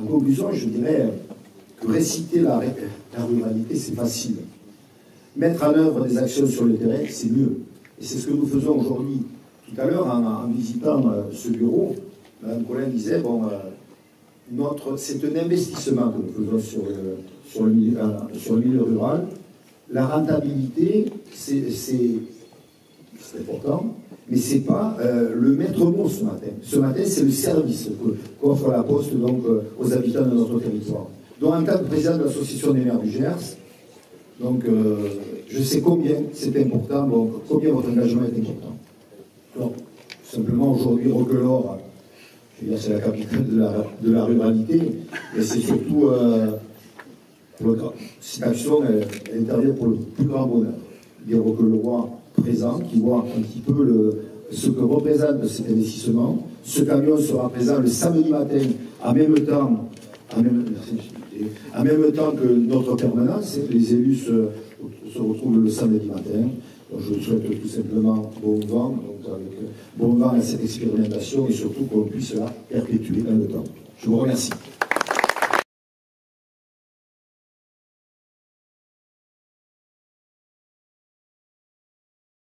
En conclusion, je dirais que réciter la, ruralité, c'est facile. Mettre en œuvre des actions sur le terrain, c'est mieux. Et c'est ce que nous faisons aujourd'hui. Tout à l'heure, en, visitant euh, ce bureau, Mme Colin disait, bon, euh, c'est un investissement que nous faisons sur le, sur le, milieu, euh, sur le milieu rural. La rentabilité, c'est important, mais ce n'est pas le maître mot ce matin. Ce matin, c'est le service qu'offre la Poste donc, aux habitants de notre territoire. Donc, en tant que président de l'association des maires du Gers, donc, je sais combien c'est important, combien votre engagement est important. Donc, simplement aujourd'hui, Roquelaure, c'est la capitale de la, ruralité, et c'est surtout, euh, cette action, intervient pour le plus grand bonheur. Des Roquelorois présents qui voient un petit peu ce que représente cet investissement. Ce camion sera présent le samedi matin, en même temps, en même, en même temps que notre permanence. Les élus se, se retrouve le samedi matin. Je souhaite tout simplement bon vent, donc avec bon vent à cette expérimentation et surtout qu'on puisse la perpétuer dans le temps. Je vous remercie.